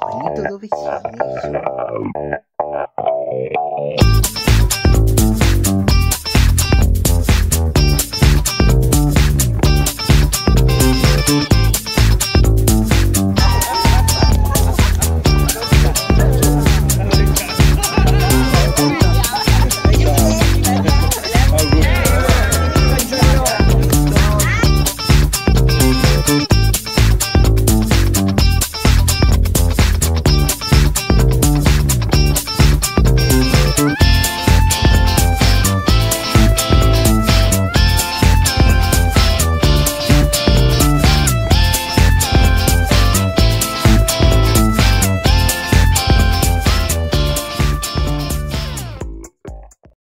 Bonito do vestido.